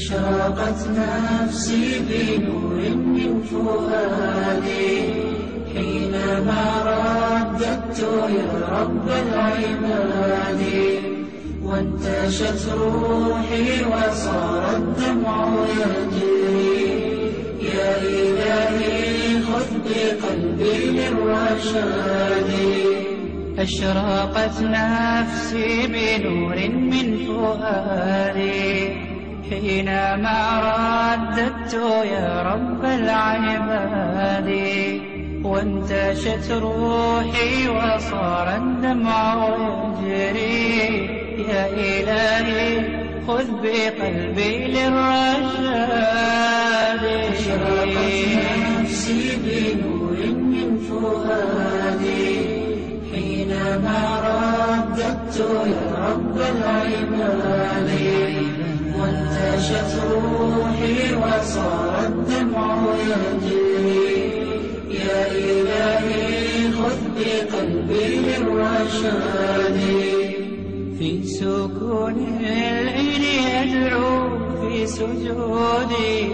أشرقت نفسي بنور من فؤادي. حينما رددت يا رب العباد وانتشت روحي وصار الدمع يجري. يا إلهي خذ بقلبي للرشاد. أشرقت نفسي بنور من فؤادي. حينما رددت يا رب العباد. وانتشت روحي وصار الدمع يجري يا إلهي خذ بقلبي للرشاد. أشرقت نفسي بنور من فؤادي. حينما رددت يا رب العباد. وانتشت روحي وصار الدمع يجري يا إلهي خذ بقلبي للرشاد في سكون العين أدعو في سجودي.